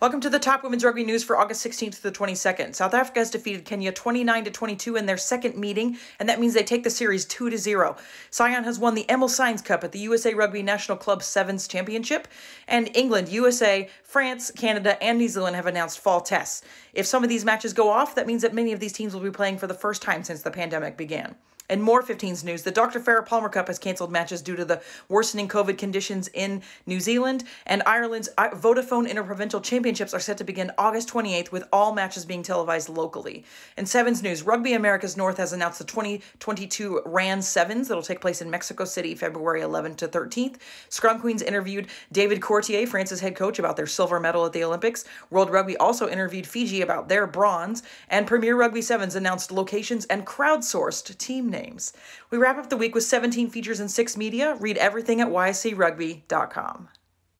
Welcome to the top women's rugby news for August 16th to the 22nd. South Africa has defeated Kenya 29 to 22 in their second meeting, and that means they take the series 2 to 0. Scion has won the Emil Signes Cup at the USA Rugby National Club Sevens Championship, and England, USA, France, Canada, and New Zealand have announced fall tests. If some of these matches go off, that means that many of these teams will be playing for the first time since the pandemic began. And more 15's news the Dr. Farah Palmer Cup has cancelled matches due to the worsening COVID conditions in New Zealand, and Ireland's uh, Vodafone Interprovincial Championships are set to begin August 28th, with all matches being televised locally. And Sevens news Rugby Americas North has announced the 2022 RAN Sevens that'll take place in Mexico City February 11th to 13th. Scrum Queens interviewed David Courteix, France's head coach, about their silver medal at the Olympics. World Rugby also interviewed Fiji about their bronze, and Premier Rugby Sevens announced locations and crowdsourced team names names. We wrap up the week with 17 features in six media. Read everything at yscrugby.com.